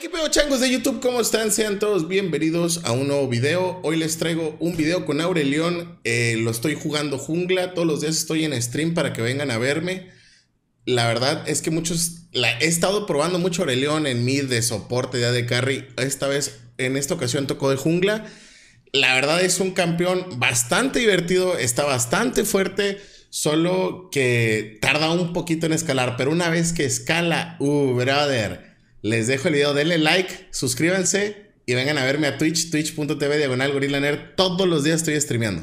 qué pedo changos de YouTube, ¿cómo están? Sean todos bienvenidos a un nuevo video. Hoy les traigo un video con Aurelión. Eh, lo estoy jugando jungla, todos los días estoy en stream para que vengan a verme. La verdad es que muchos, he estado probando mucho Aurelión en mid de soporte de AD Carry. Esta vez, en esta ocasión tocó de jungla. La verdad es un campeón bastante divertido, está bastante fuerte. Solo que tarda un poquito en escalar, pero una vez que escala, uh, brother, les dejo el video, denle like, suscríbanse y vengan a verme a Twitch, twitch.tv diagonal gorila nerd. Todos los días estoy streameando.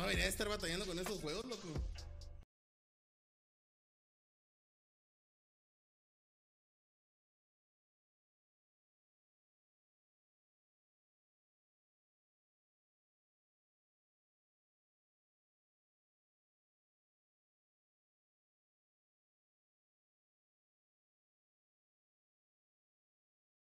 No debería estar batallando con estos juegos, loco.